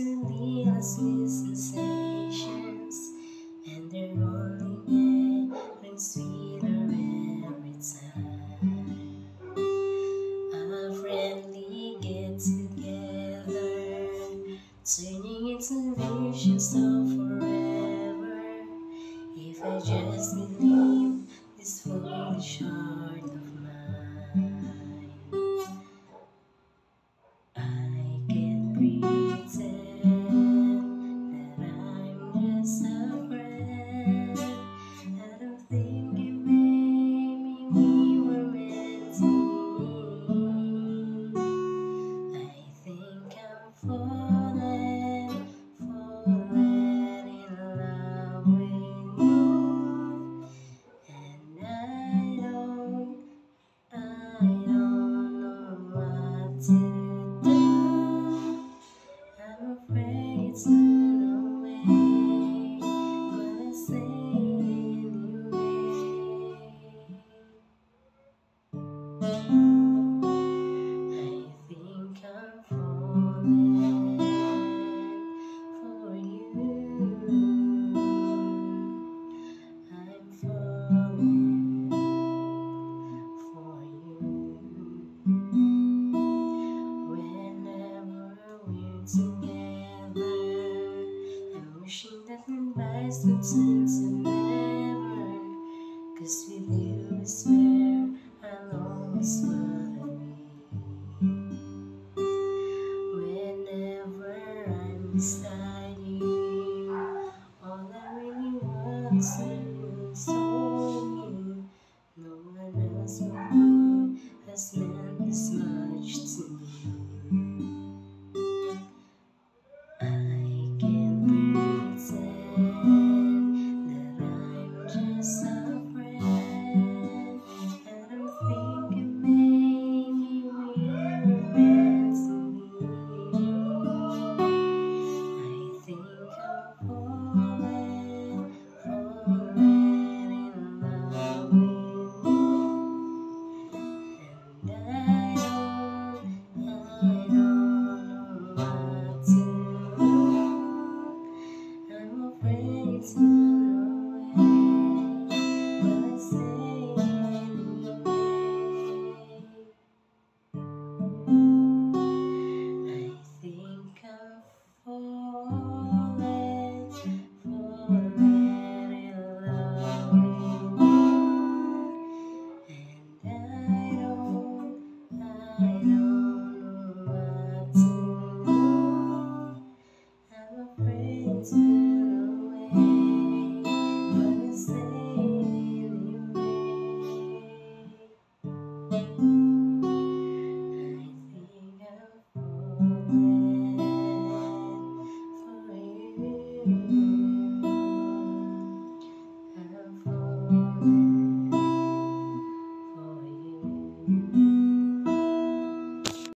endless list and they're only getting sweeter every time. Our friendly get together, turning into visions. Goodbyes would turn never. Cause with you I swear I'll always follow me. Whenever I'm beside you, all I really want